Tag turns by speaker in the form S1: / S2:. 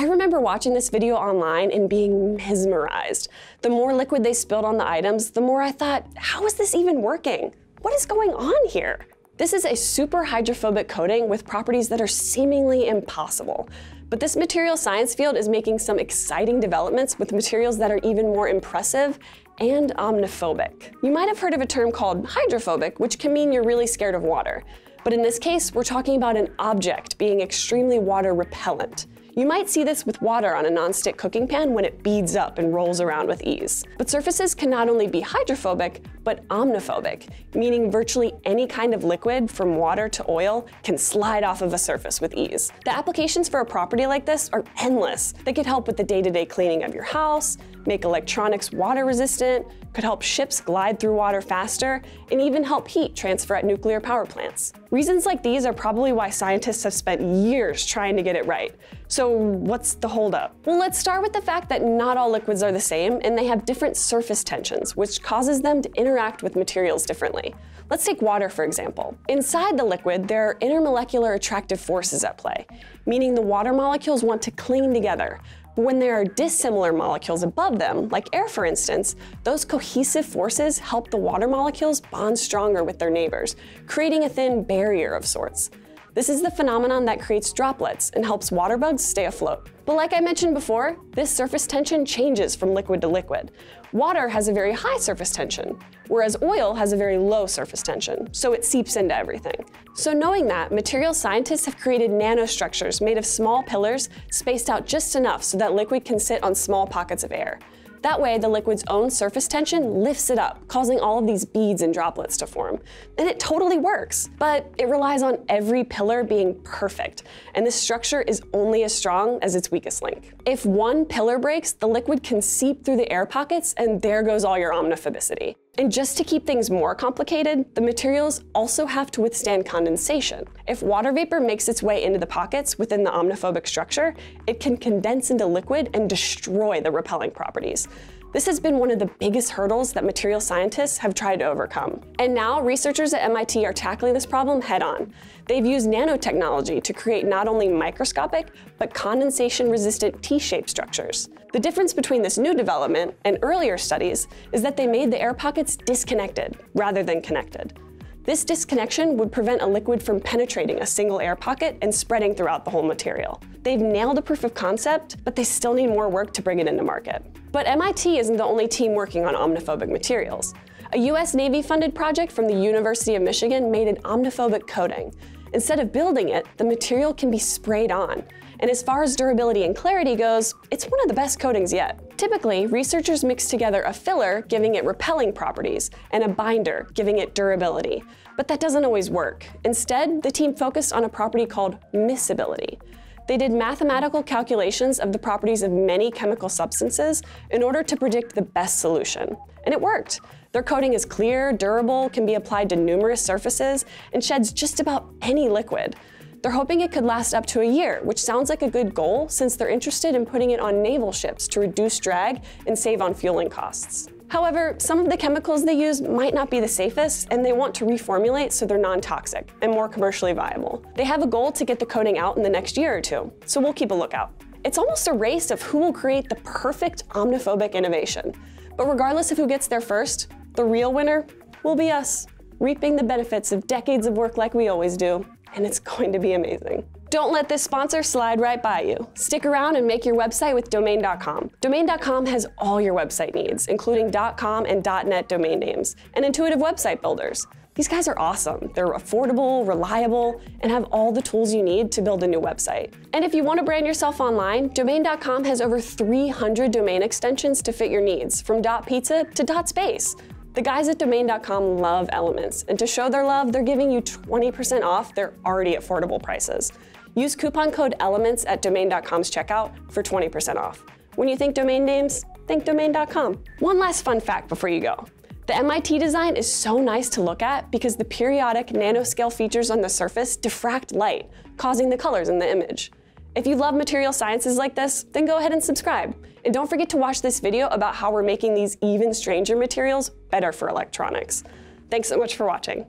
S1: I remember watching this video online and being mesmerized. The more liquid they spilled on the items, the more I thought, how is this even working? What is going on here? This is a super hydrophobic coating with properties that are seemingly impossible. But this material science field is making some exciting developments with materials that are even more impressive and omniphobic. You might have heard of a term called hydrophobic, which can mean you're really scared of water. But in this case, we're talking about an object being extremely water repellent. You might see this with water on a nonstick cooking pan when it beads up and rolls around with ease. But surfaces can not only be hydrophobic, but omniphobic, meaning virtually any kind of liquid, from water to oil, can slide off of a surface with ease. The applications for a property like this are endless. They could help with the day-to-day -day cleaning of your house, make electronics water resistant, could help ships glide through water faster, and even help heat transfer at nuclear power plants. Reasons like these are probably why scientists have spent years trying to get it right. So what's the holdup? Well, let's start with the fact that not all liquids are the same and they have different surface tensions, which causes them to interact with materials differently. Let's take water, for example. Inside the liquid, there are intermolecular attractive forces at play, meaning the water molecules want to cling together, But when there are dissimilar molecules above them, like air for instance, those cohesive forces help the water molecules bond stronger with their neighbors, creating a thin barrier of sorts. This is the phenomenon that creates droplets and helps water bugs stay afloat. But like I mentioned before, this surface tension changes from liquid to liquid. Water has a very high surface tension, whereas oil has a very low surface tension, so it seeps into everything. So knowing that, material scientists have created nanostructures made of small pillars spaced out just enough so that liquid can sit on small pockets of air. That way, the liquid's own surface tension lifts it up, causing all of these beads and droplets to form. And it totally works, but it relies on every pillar being perfect, and this structure is only as strong as its weakest link. If one pillar breaks, the liquid can seep through the air pockets, and there goes all your omniphobicity. And just to keep things more complicated, the materials also have to withstand condensation. If water vapor makes its way into the pockets within the omniphobic structure, it can condense into liquid and destroy the repelling properties. This has been one of the biggest hurdles that material scientists have tried to overcome. And now researchers at MIT are tackling this problem head on. They've used nanotechnology to create not only microscopic, but condensation-resistant T-shaped structures. The difference between this new development and earlier studies is that they made the air pockets disconnected rather than connected. This disconnection would prevent a liquid from penetrating a single air pocket and spreading throughout the whole material. They've nailed a proof of concept, but they still need more work to bring it into market. But MIT isn't the only team working on omniphobic materials. A US Navy-funded project from the University of Michigan made an omniphobic coating. Instead of building it, the material can be sprayed on. And as far as durability and clarity goes, it's one of the best coatings yet. Typically, researchers mix together a filler, giving it repelling properties, and a binder, giving it durability. But that doesn't always work. Instead, the team focused on a property called miscibility. They did mathematical calculations of the properties of many chemical substances in order to predict the best solution. And it worked. Their coating is clear, durable, can be applied to numerous surfaces, and sheds just about any liquid. They're hoping it could last up to a year, which sounds like a good goal since they're interested in putting it on naval ships to reduce drag and save on fueling costs. However, some of the chemicals they use might not be the safest, and they want to reformulate so they're non-toxic and more commercially viable. They have a goal to get the coating out in the next year or two, so we'll keep a lookout. It's almost a race of who will create the perfect omniphobic innovation. But regardless of who gets there first, the real winner will be us, reaping the benefits of decades of work like we always do and it's going to be amazing. Don't let this sponsor slide right by you. Stick around and make your website with domain.com. Domain.com has all your website needs, including .com and .net domain names, and intuitive website builders. These guys are awesome. They're affordable, reliable, and have all the tools you need to build a new website. And if you want to brand yourself online, Domain.com has over 300 domain extensions to fit your needs, from .pizza to .space. The guys at Domain.com love Elements, and to show their love, they're giving you 20% off their already affordable prices. Use coupon code ELEMENTS at Domain.com's checkout for 20% off. When you think domain names, think Domain.com. One last fun fact before you go. The MIT design is so nice to look at because the periodic nanoscale features on the surface diffract light, causing the colors in the image. If you love material sciences like this, then go ahead and subscribe. And don't forget to watch this video about how we're making these even stranger materials better for electronics. Thanks so much for watching.